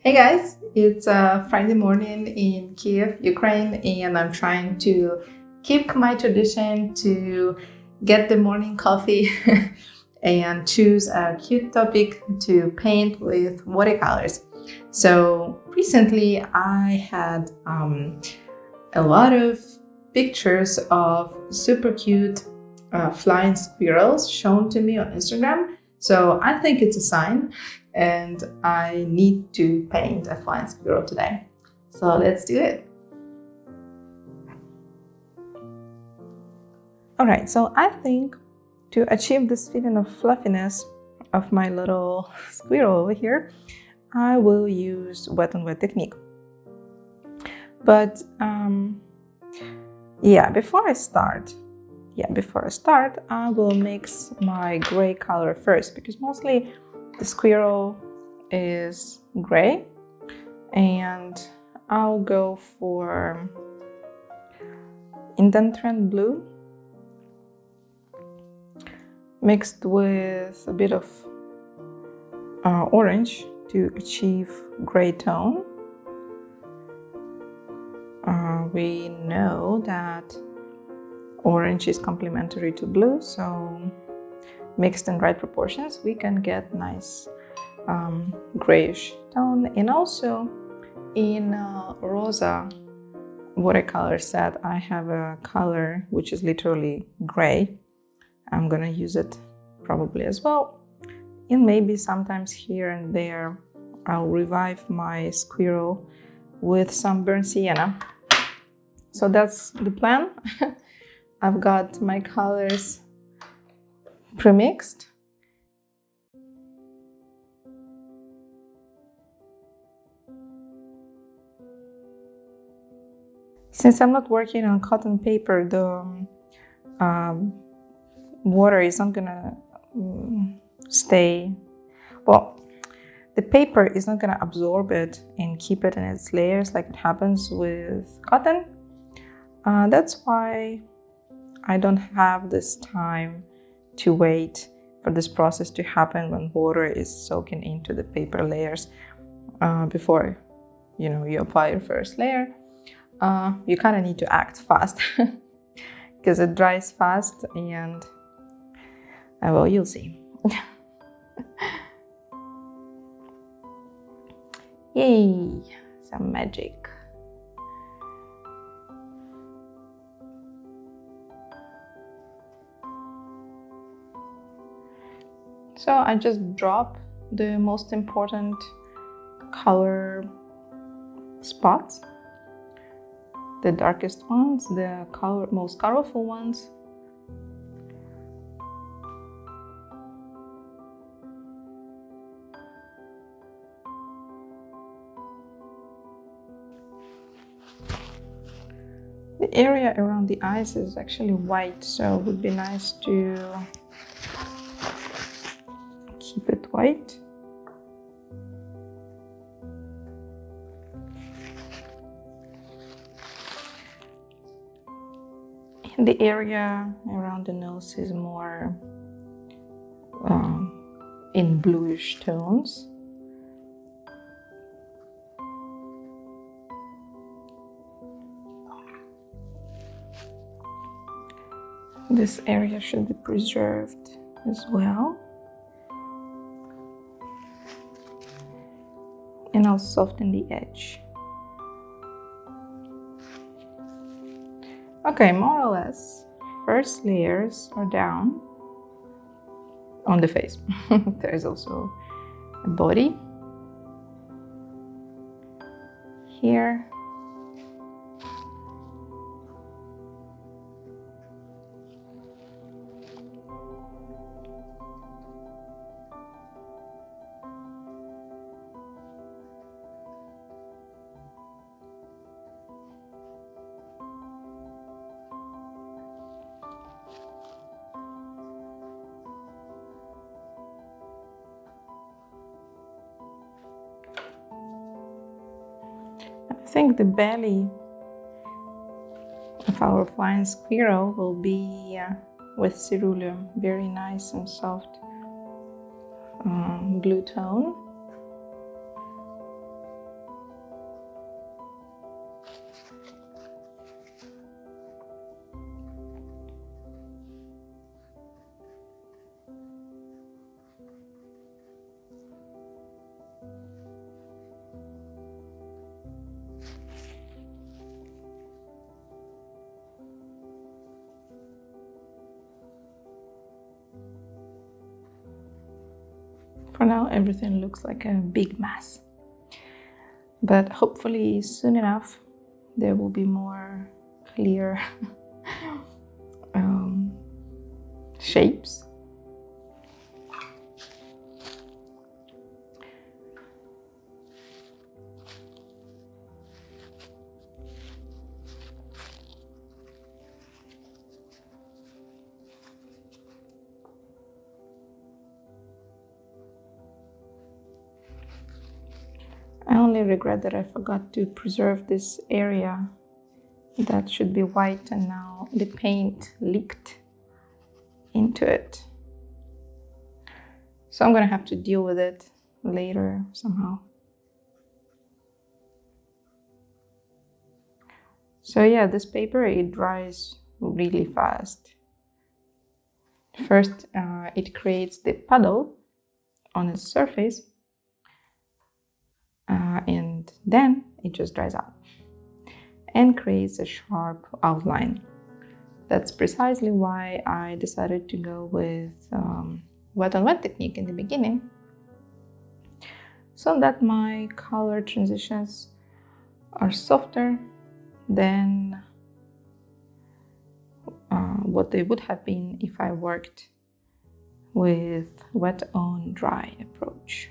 Hey guys, it's uh, Friday morning in Kiev, Ukraine, and I'm trying to keep my tradition to get the morning coffee and choose a cute topic to paint with watercolors. So recently I had um, a lot of pictures of super cute uh, flying squirrels shown to me on Instagram. So I think it's a sign and I need to paint a flying squirrel today. So let's do it. Alright, so I think to achieve this feeling of fluffiness of my little squirrel over here, I will use wet on wet technique. But um, yeah, before I start, yeah, before I start, I will mix my gray color first because mostly the squirrel is gray and I'll go for Indanthrene blue mixed with a bit of uh, orange to achieve gray tone. Uh, we know that orange is complementary to blue, so mixed in right proportions, we can get nice um, grayish tone. And also in uh, Rosa watercolor set, I have a color which is literally gray. I'm gonna use it probably as well. And maybe sometimes here and there, I'll revive my squirrel with some burnt sienna. So that's the plan. I've got my colors pre-mixed. Since I'm not working on cotton paper, the um, water is not gonna um, stay, well, the paper is not gonna absorb it and keep it in its layers like it happens with cotton. Uh, that's why I don't have this time to wait for this process to happen when water is soaking into the paper layers uh, before you know you apply your first layer. Uh, you kind of need to act fast because it dries fast and uh, well you'll see. Yay, some magic. So I just drop the most important color spots, the darkest ones, the color, most colorful ones. The area around the eyes is actually white, so it would be nice to white. And the area around the nose is more um, in bluish tones. This area should be preserved as well. And I'll soften the edge. Okay, more or less, first layers are down on the face. There's also a body here the belly of our flying squirrel will be uh, with ceruleum, very nice and soft um, blue tone. For now, everything looks like a big mess. But hopefully, soon enough, there will be more clear um, shapes. Only regret that I forgot to preserve this area that should be white and now the paint leaked into it. So I'm gonna have to deal with it later somehow. So yeah, this paper, it dries really fast. First, uh, it creates the puddle on its surface uh, and then it just dries out and creates a sharp outline. That's precisely why I decided to go with um, wet on wet technique in the beginning so that my color transitions are softer than uh, what they would have been if I worked with wet on dry approach.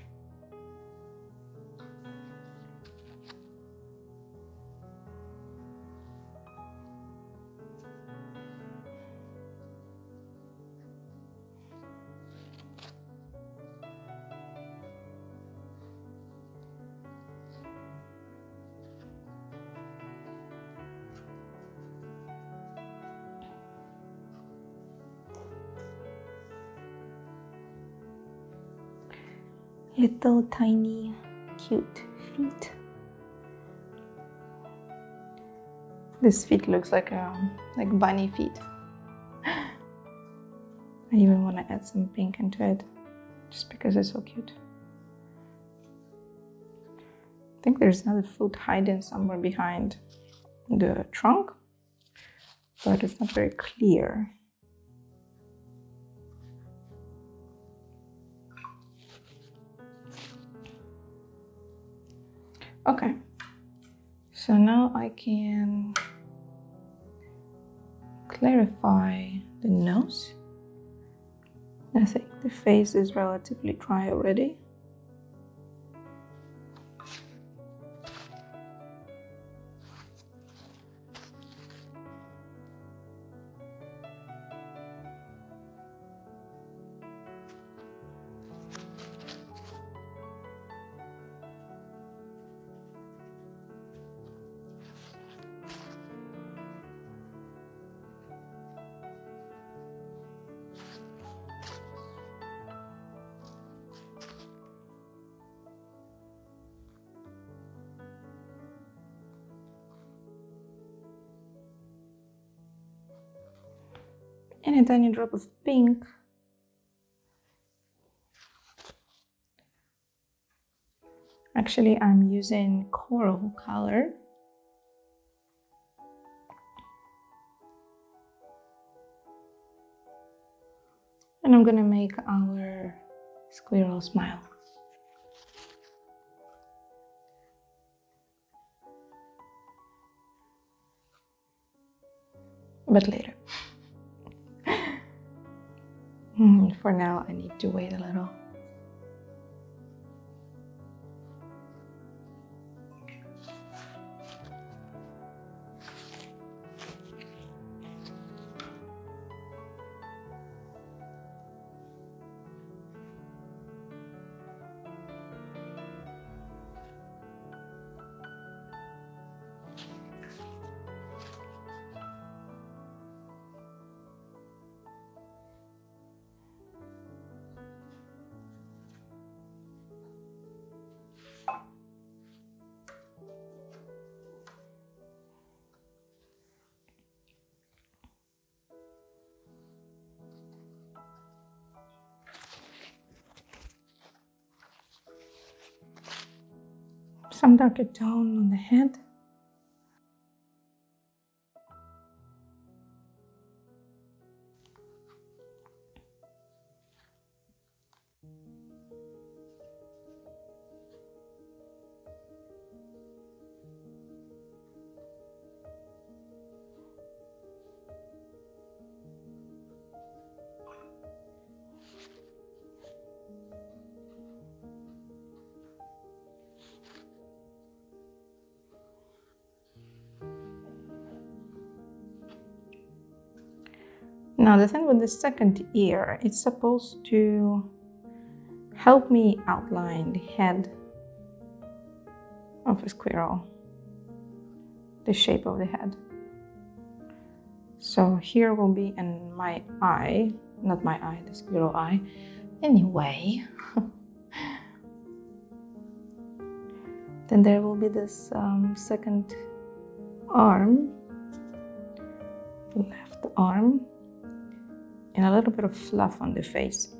Little tiny cute feet. This feet looks like a like bunny feet. I even want to add some pink into it just because it's so cute. I think there's another foot hiding somewhere behind the trunk, but it's not very clear. Okay, so now I can clarify the nose. I think the face is relatively dry already. And a tiny drop of pink. Actually, I'm using coral color. And I'm gonna make our squirrel smile. But later. Hmm, for now, I need to wait a little. Some darker tone on the head. Now the thing with the second ear, it's supposed to help me outline the head of a squirrel, the shape of the head. So here will be in my eye, not my eye, the squirrel eye. Anyway, then there will be this um, second arm, left arm, and a little bit of fluff on the face.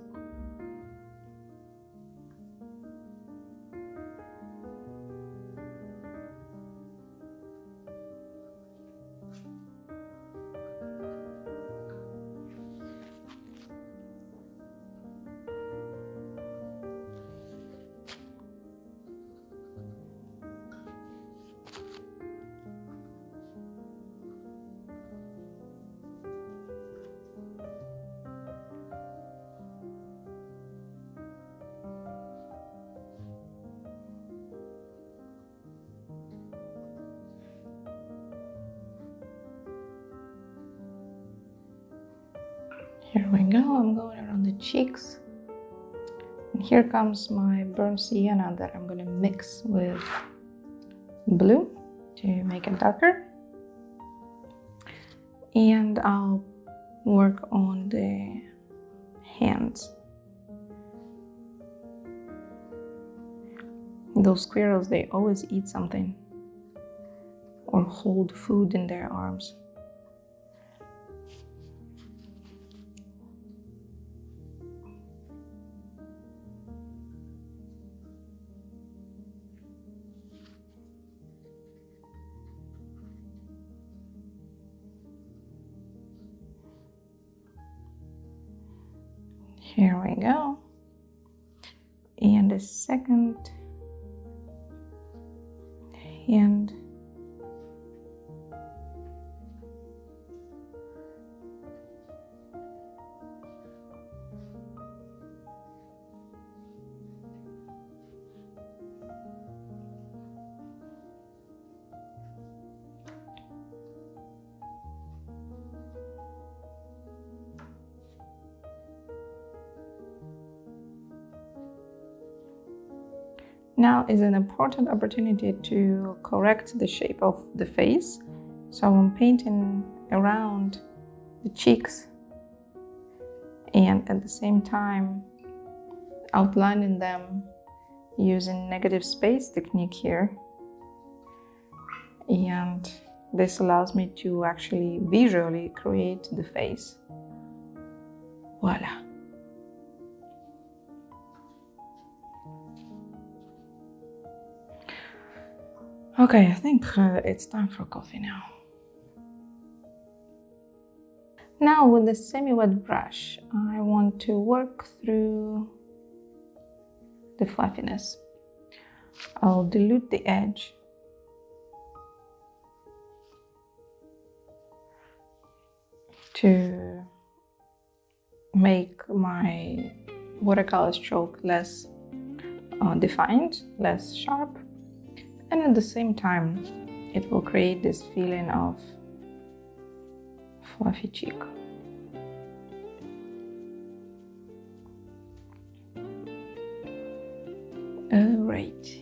Cheeks. And here comes my burnt sienna that I'm gonna mix with blue to make it darker. And I'll work on the hands. Those squirrels, they always eat something or hold food in their arms. Second hand. Now is an important opportunity to correct the shape of the face. So I'm painting around the cheeks and at the same time outlining them using negative space technique here. And this allows me to actually visually create the face. Voila. Okay, I think uh, it's time for coffee now. Now with the semi-wet brush, I want to work through the fluffiness. I'll dilute the edge. to make my watercolor stroke less uh, defined, less sharp and at the same time it will create this feeling of fluffy cheek. All right.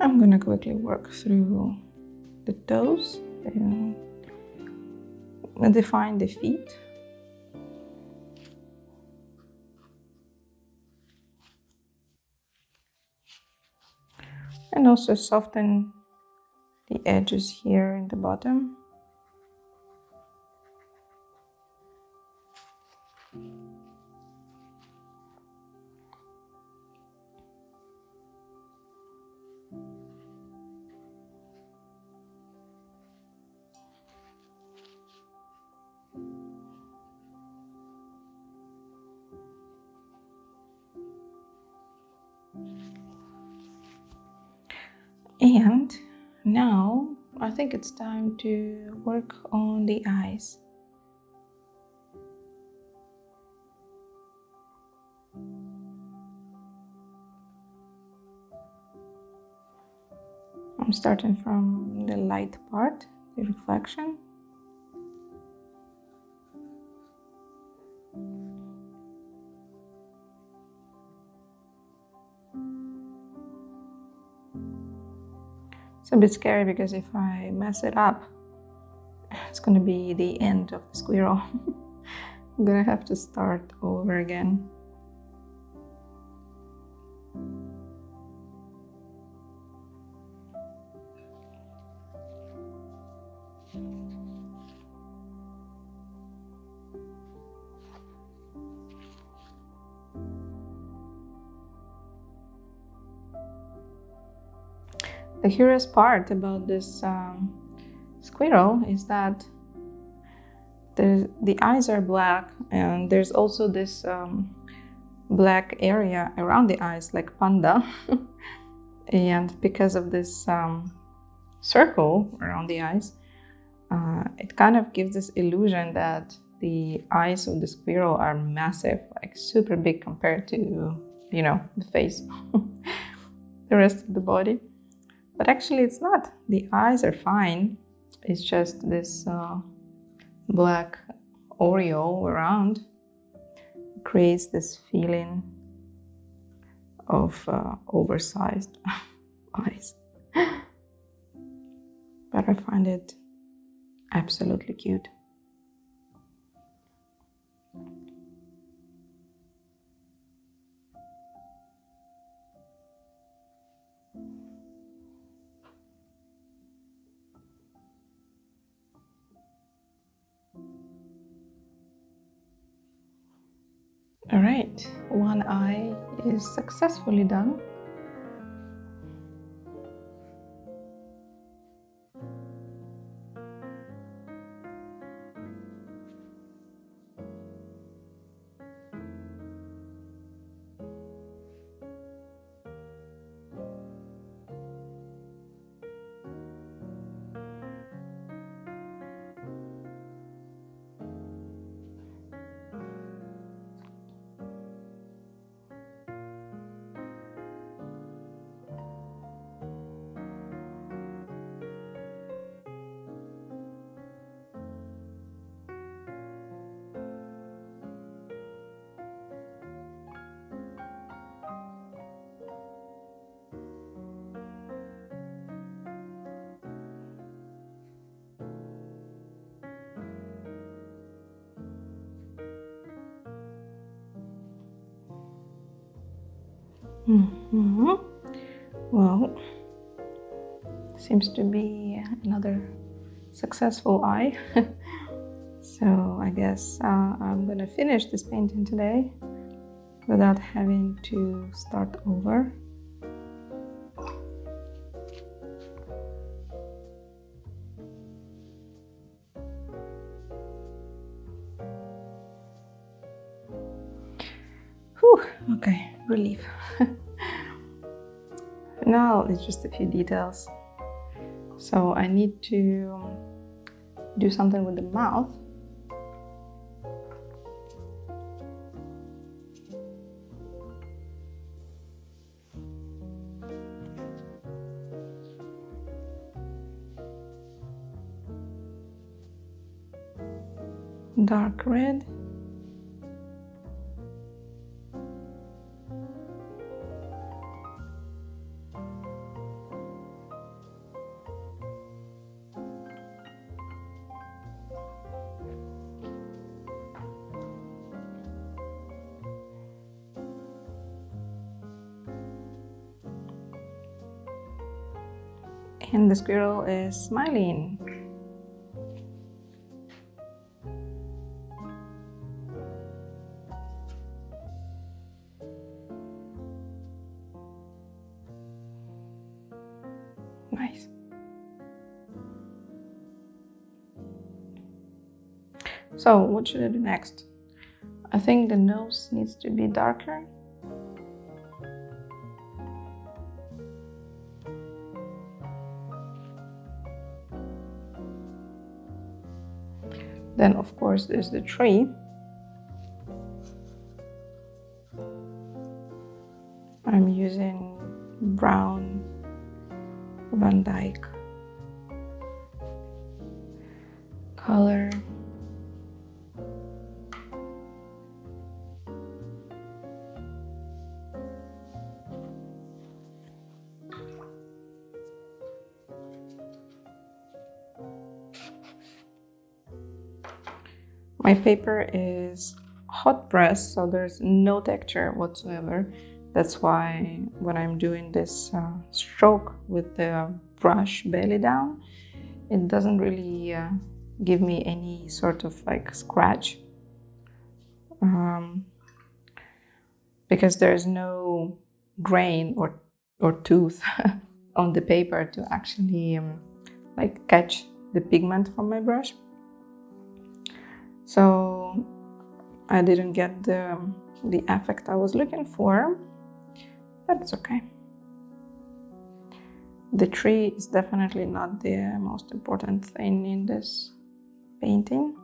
I'm gonna quickly work through the toes and define the feet. And also soften the edges here in the bottom. Think it's time to work on the eyes. I'm starting from the light part, the reflection. It's a bit scary because if I mess it up, it's gonna be the end of the squirrel. I'm gonna have to start over again. The curious part about this um, squirrel is that the, eyes are black and there's also this um, black area around the eyes like panda. And because of this um, circle around the eyes uh, it kind of gives this illusion that the eyes of the squirrel are massive like super big compared to you know the face the rest of the body but actually, it's not. The eyes are fine. It's just this uh, black aureole around creates this feeling of uh, oversized eyes. but I find it absolutely cute. All right, one eye is successfully done. Mm-hmm. Well, seems to be another successful eye. so I guess uh, I'm gonna finish this painting today without having to start over. Okay, relief. Now it's just a few details. So I need to do something with the mouth. Dark red. And the squirrel is smiling. Nice. So, what should I do next? I think the nose needs to be darker. Then, of course, there's the tree. My paper is hot press, so there's no texture whatsoever. That's why when I'm doing this uh, stroke with the brush belly down, it doesn't really uh, give me any sort of like scratch. Um, because there's no grain or, or tooth on the paper to actually um, like catch the pigment from my brush. So I didn't get the, the effect I was looking for, but it's okay. The tree is definitely not the most important thing in this painting.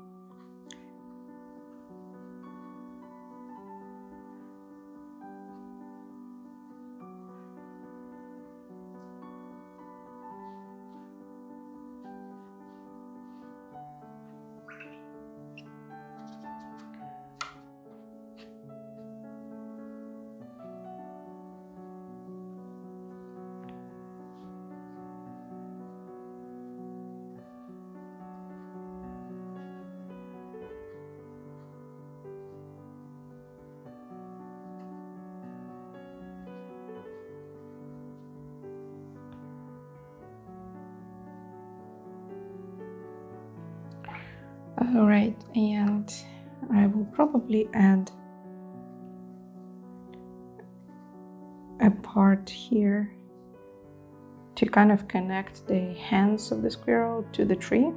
All right, and I will probably add a part here to kind of connect the hands of the squirrel to the tree.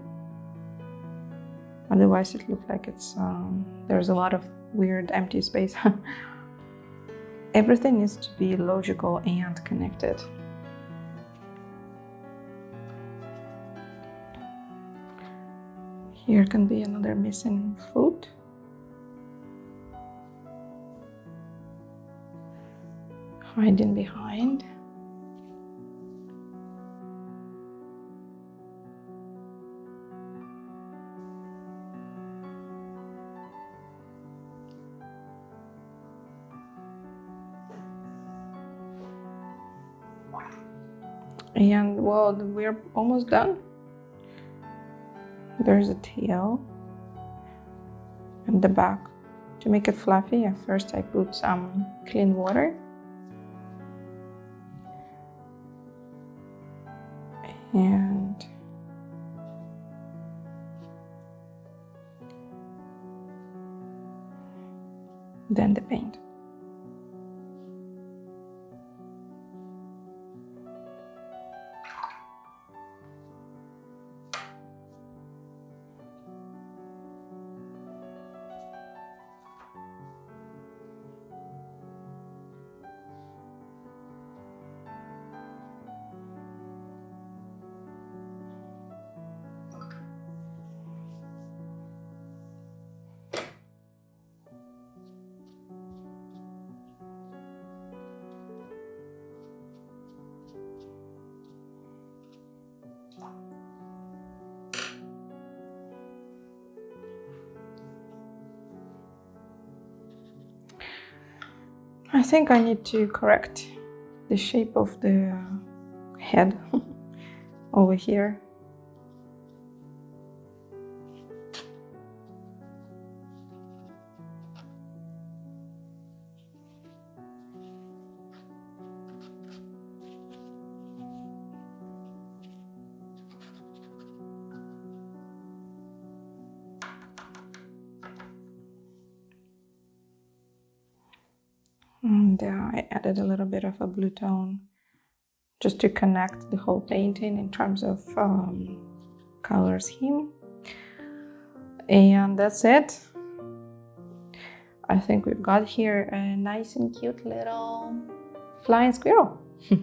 Otherwise, it looks like it's um, there's a lot of weird empty space. Everything needs to be logical and connected. Here can be another missing foot. Hiding behind. And well, we're almost done. There's a tail and the back. To make it fluffy, at first I put some clean water. And then the paint. I think I need to correct the shape of the head over here. Added a little bit of a blue tone just to connect the whole painting in terms of um, color scheme and that's it. I think we've got here a nice and cute little flying squirrel.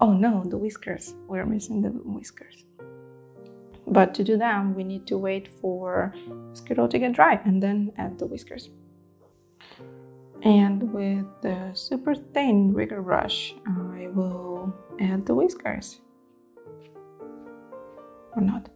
Oh no the whiskers. We're missing the whiskers. But to do that we need to wait for squirrel to get dry and then add the whiskers and with the super thin rigger brush, I will add the whiskers. Or not.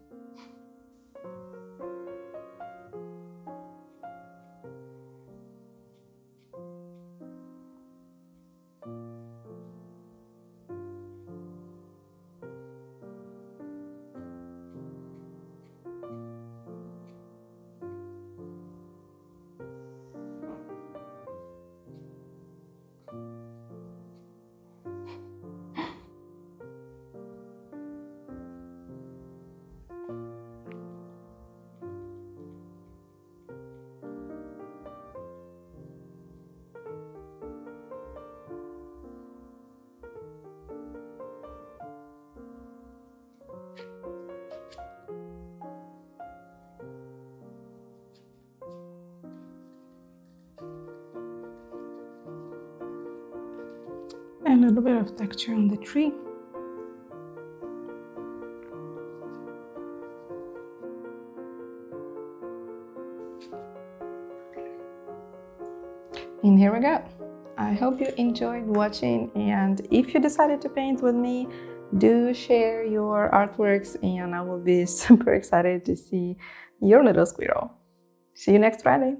A little bit of texture on the tree. And here we go. I hope you enjoyed watching and if you decided to paint with me, do share your artworks and I will be super excited to see your little squirrel. See you next Friday.